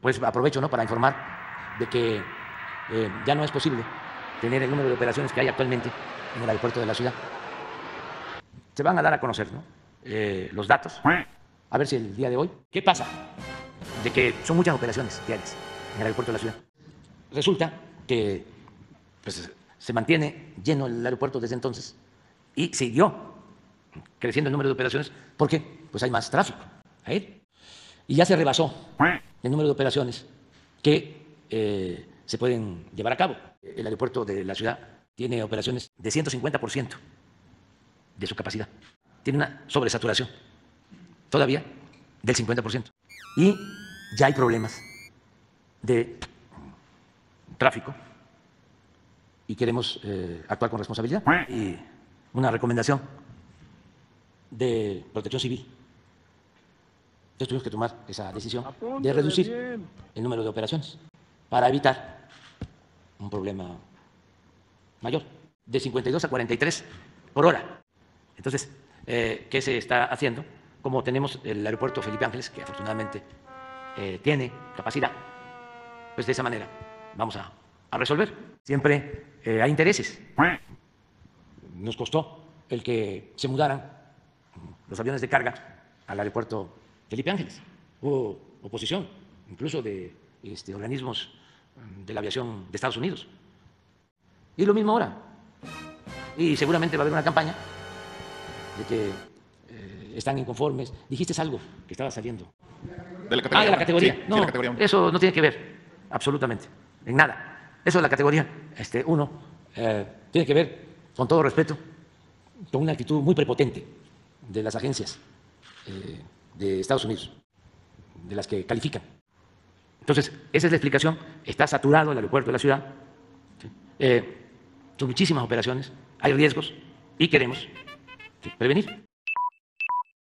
Pues aprovecho ¿no? para informar de que eh, ya no es posible tener el número de operaciones que hay actualmente en el aeropuerto de la ciudad. Se van a dar a conocer ¿no? Eh, los datos, a ver si el día de hoy, ¿qué pasa? De que son muchas operaciones diarias en el aeropuerto de la ciudad. Resulta que pues, se mantiene lleno el aeropuerto desde entonces y siguió creciendo el número de operaciones porque pues hay más tráfico. Y ya se rebasó el número de operaciones que eh, se pueden llevar a cabo. El aeropuerto de la ciudad tiene operaciones de 150% de su capacidad. Tiene una sobresaturación todavía del 50%. Y ya hay problemas de tráfico y queremos eh, actuar con responsabilidad. Y una recomendación de protección civil. Entonces tuvimos que tomar esa decisión de reducir el número de operaciones para evitar un problema mayor, de 52 a 43 por hora. Entonces, eh, ¿qué se está haciendo? Como tenemos el aeropuerto Felipe Ángeles, que afortunadamente eh, tiene capacidad, pues de esa manera vamos a, a resolver. Siempre eh, hay intereses. Nos costó el que se mudaran los aviones de carga al aeropuerto Felipe Ángeles. Hubo oposición, incluso de este, organismos de la aviación de Estados Unidos. Y lo mismo ahora. Y seguramente va a haber una campaña de que eh, están inconformes. Dijiste algo que estaba saliendo. De la categoría. Ah, de la categoría. Sí, no, la categoría eso no tiene que ver, absolutamente, en nada. Eso de la categoría este, uno eh, tiene que ver, con todo respeto, con una actitud muy prepotente de las agencias eh, de Estados Unidos, de las que califican. Entonces, esa es la explicación. Está saturado el aeropuerto de la ciudad. Eh, son muchísimas operaciones, hay riesgos y queremos prevenir.